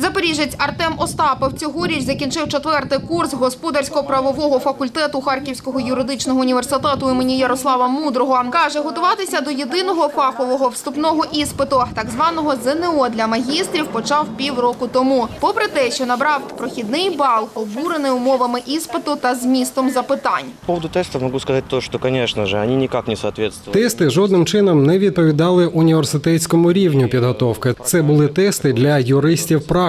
Запоріжець Артем Остапов цьогоріч закінчив четвертий курс господарсько-правового факультету Харківського юридичного університету імені Ярослава Мудрого. Каже, готуватися до єдиного фахового вступного іспиту, так званого ЗНО для магістрів, почав півроку тому. Попри те, що набрав прохідний бал, обурений умовами іспиту та змістом запитань. По поводу тестов могу сказать то, что, конечно же, они никак не соответствуют. Тести жодним чином не відповідали університетському рівню підготовки. Це були тести для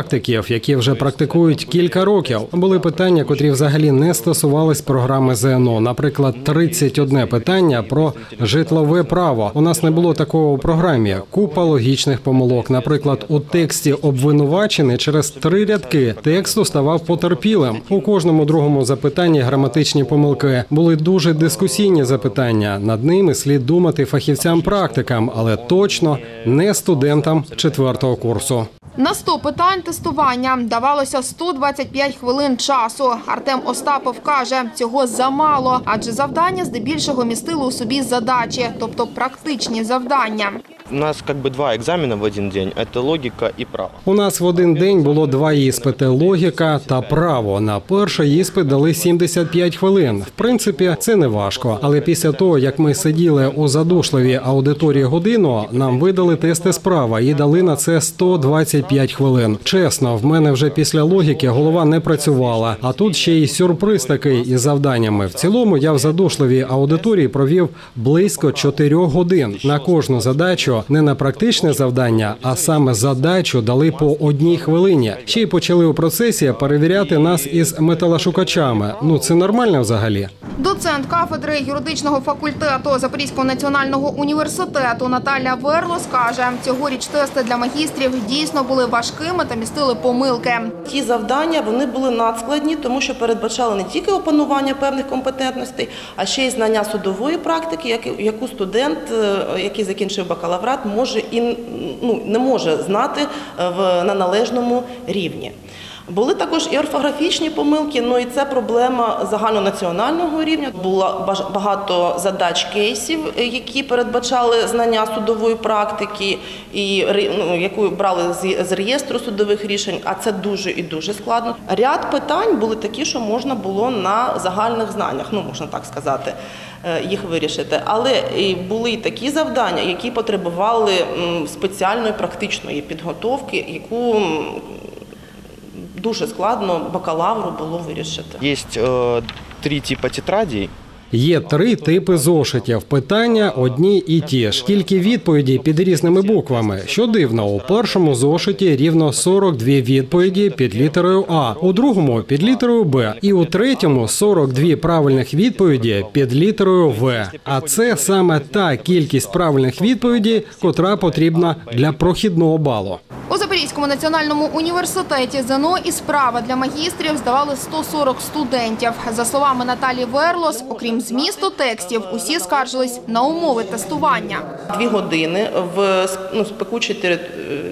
юристів-практиків, які вже практикують кілька років. Були питання, котрі взагалі не стосувались програми ЗНО. Наприклад, 31 питання про житлове право. У нас не було такого у програмі. Купа логічних помилок. Наприклад, у тексті обвинувачений через три рядки тексту ставав потерпілим. У кожному другому запитанні граматичні помилки були дуже дискусійні запитання. Над ними слід думати фахівцям-практикам, але точно не студентам четвертого курсу. На 100 питань тестування давалося 125 хвилин часу. Артем Остапов каже, цього замало, адже завдання здебільшого містили у собі задачі, тобто практичні завдання. У нас как бы два экзамена в один день. Это логика и право. У нас в один день було два іспити: логіка та право. На перший іспит дали 75 хвилин. В принципі, це не важко. Але після того, як ми сиділи у задушливій аудиторії годину, нам видали тести справа і дали на це 125 хвилин. Чесно, в мене вже після логіки голова не працювала. А тут ще й сюрприз такий із завданнями. В цілому я в задушливій аудиторії провів близько 4 годин. На кожну задачу не на практичне завдання, а саме задачу дали по одній хвилині. Ще й почали у процесі перевіряти нас із металошукачами. Ну це нормально взагалі. Доцент кафедри юридичного факультету Запорізького національного університету Наталя Верлос каже, цьогоріч тести для магістрів дійсно були важкими та містили помилки. Ті завдання вони були надскладні, тому що передбачали не тільки опанування певних компетентностей, а ще й знання судової практики, яку- яку студент, е, який закінчив бакалаврат, може і ну, не може знати е, в, на належному рівні. Були також і орфографічні помилки, ну і це проблема загальнонаціонального рівня. Було багато задач кейсів, е, які передбачали знання судової практики, і ну, яку брали з, реєстру судових рішень. А це дуже і дуже складно. Ряд питань були такі, що можна було на загальних знаннях, ну можна так сказати. е, Їх вирішити, але і були й такі завдання, які потребували спеціальної практичної підготовки, яку дуже складно бакалавру було вирішити. Есть э, три типа тетрадей. Є три типи зошитів. Питання одні і ті ж. Тільки відповіді під різними буквами. Що дивно, у першому зошиті рівно 42 відповіді під літерою А, у другому під літерою Б, і у третьому 42 правильних відповіді під літерою В. А це саме та кількість правильних відповідей, котра потрібна для прохідного балу. У Запорізькому національному університеті ЗНО і справа для магістрів здавали 140 студентів. За словами Наталі Верлос, окрім змісту текстів, усі скаржились на умови тестування. Дві години в ну, спекучій тери-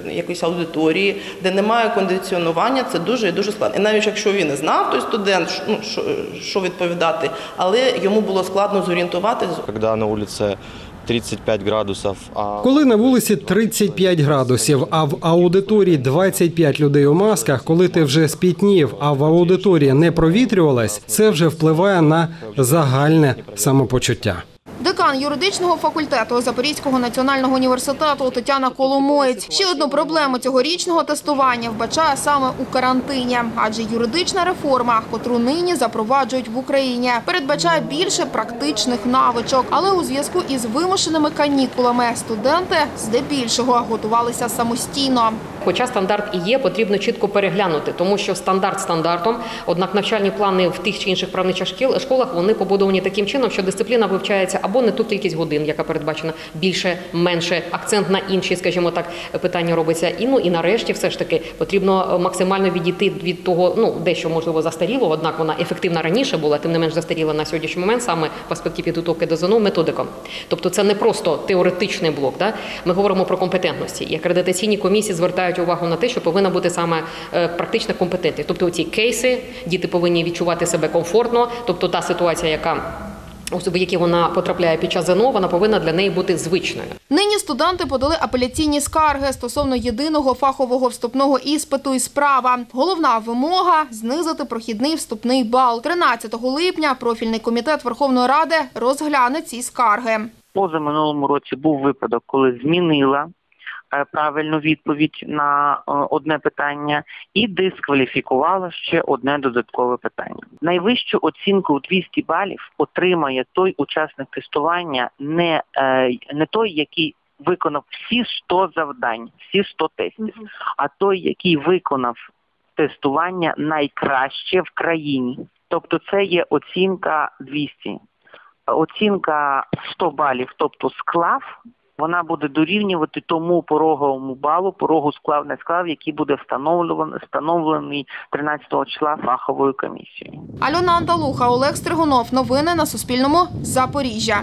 е, якоїсь аудиторії, де немає кондиціонування, це дуже і дуже складно. І навіть якщо він не знав, той студент, що- ну, що, що відповідати, але йому було складно зорієнтуватися. Когда на улице 35 градусів. а Коли на вулиці 35 градусів, а в аудиторії 25 людей у масках, коли ти вже спітнів, а в аудиторії не провітрювалась, це вже впливає на загальне самопочуття. Декан юридичного факультету Запорізького національного університету Тетяна Коломоєць ще одну проблему цьогорічного тестування вбачає саме у карантині, адже юридична реформа, котру нині запроваджують в Україні, передбачає більше практичних навичок. Але у зв'язку із вимушеними канікулами студенти здебільшого готувалися самостійно. Хоча стандарт і є, потрібно чітко переглянути, тому що стандарт стандартом, однак навчальні плани в тих чи інших правничих шкіл школах вони побудовані таким чином, що дисципліна вивчається або не ту кількість годин, яка передбачена більше, менше, акцент на інші, скажімо так, питання робиться. І ну і нарешті, все ж таки, потрібно максимально відійти від того, ну дещо можливо застаріло, однак вона ефективна раніше була, тим не менш застаріла на сьогоднішній момент саме в аспекті підготовки до ЗНО методиком. Тобто це не просто теоретичний блок. Да? Ми говоримо про компетентності. І акредитаційні комісії звертають увагу на те, що повинна бути саме е, практична компетентність. Тобто ці кейси, діти повинні відчувати себе комфортно, тобто та ситуація, яка в які вона потрапляє під час ЗНО, вона повинна для неї бути звичною. Нині студенти подали апеляційні скарги стосовно єдиного фахового вступного іспиту і справа. Головна вимога – знизити прохідний вступний бал. 13 липня профільний комітет Верховної Ради розгляне ці скарги. позаминулому році був випадок, коли змінила правильну відповідь на е, одне питання і дискваліфікувала ще одне додаткове питання. Найвищу оцінку у 200 балів отримає той учасник тестування, не, е, не той, який виконав всі 100 завдань, всі 100 тестів, а той, який виконав тестування найкраще в країні. Тобто це є оцінка 200 оцінка 100 балів, тобто склав, вона буде дорівнювати тому пороговому балу, порогу склав не склав, який буде встановлений, встановлений 13 числа фаховою комісією. Альона Анталуха, Олег Стригунов. Новини на Суспільному. Запоріжжя.